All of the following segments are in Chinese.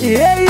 Yeah.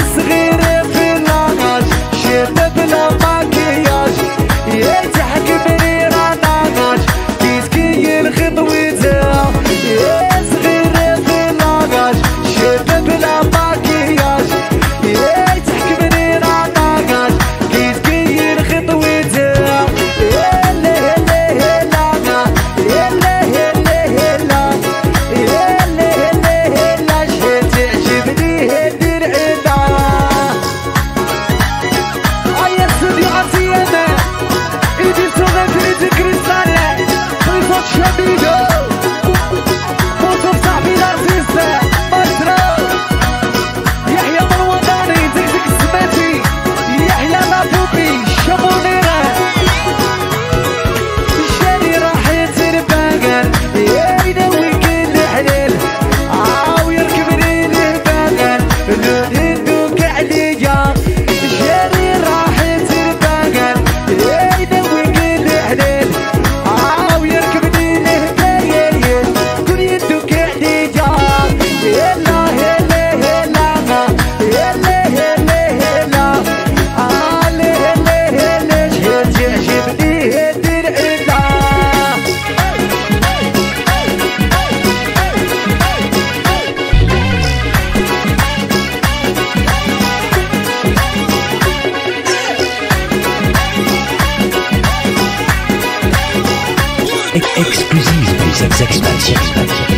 点赞点关